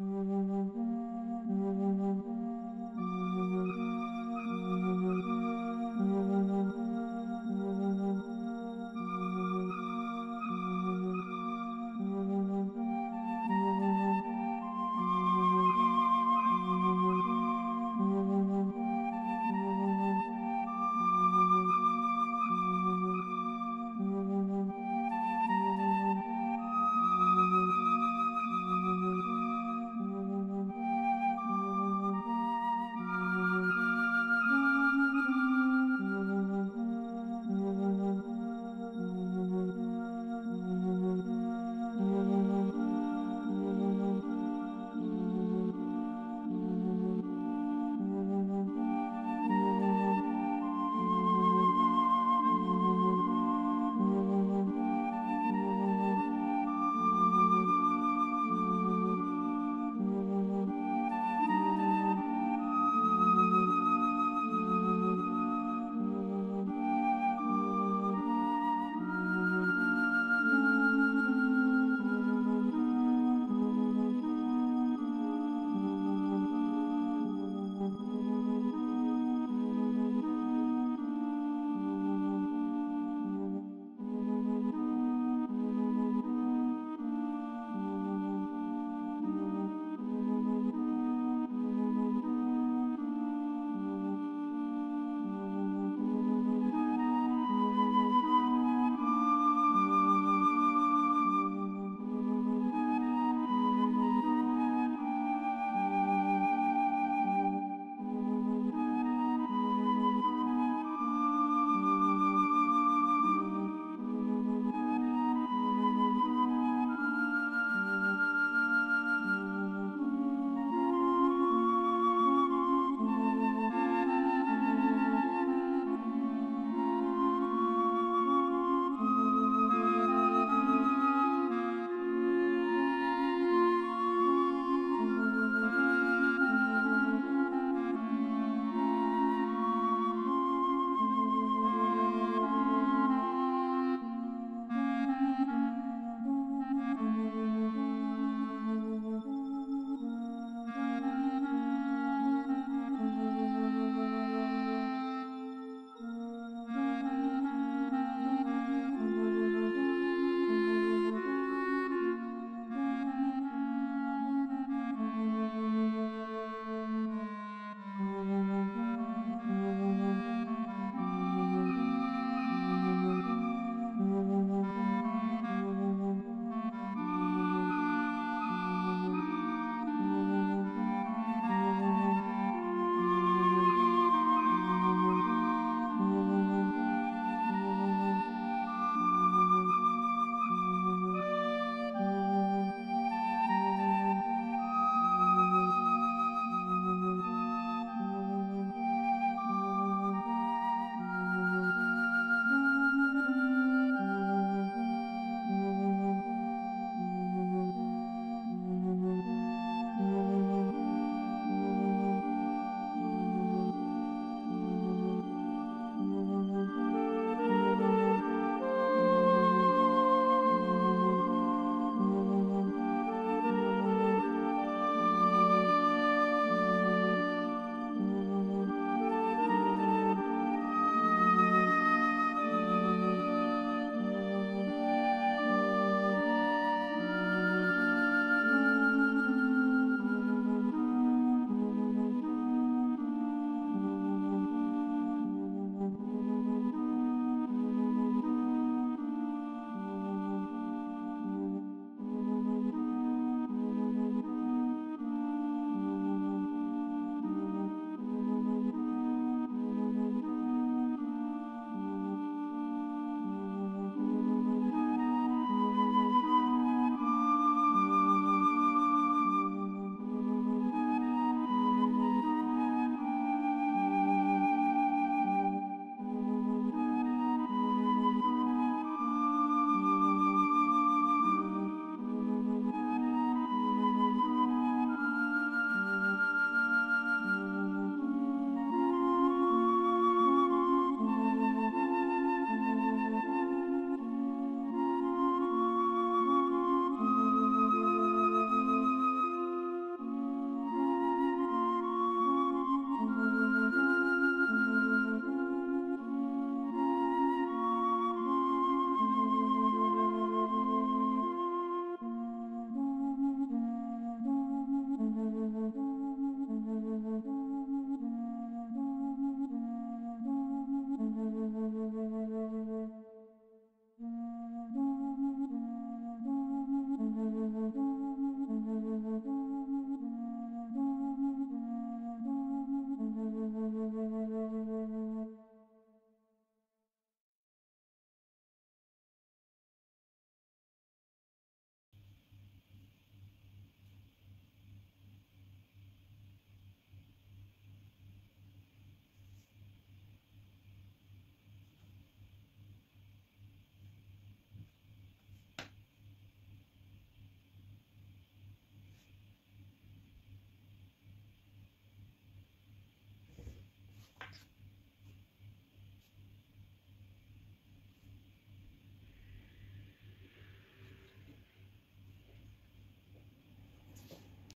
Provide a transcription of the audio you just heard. Mm-hmm.